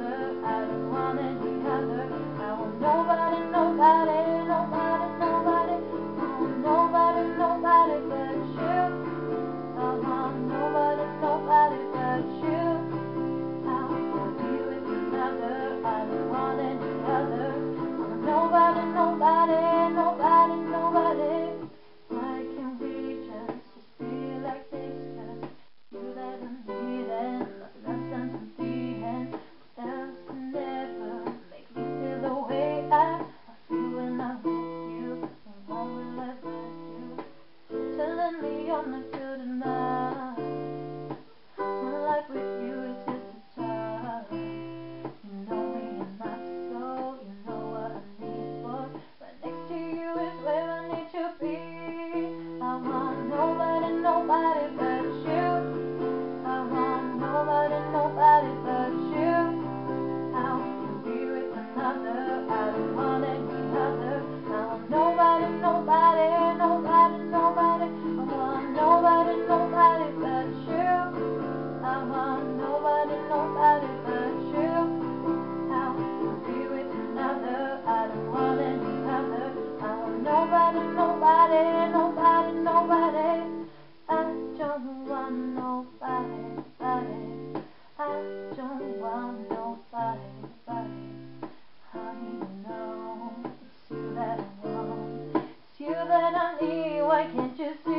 I don't want any be have her. I want nobody. suddenly I'm not good enough. Honey, know it's you that I want, it's you that I need. Why can't you see?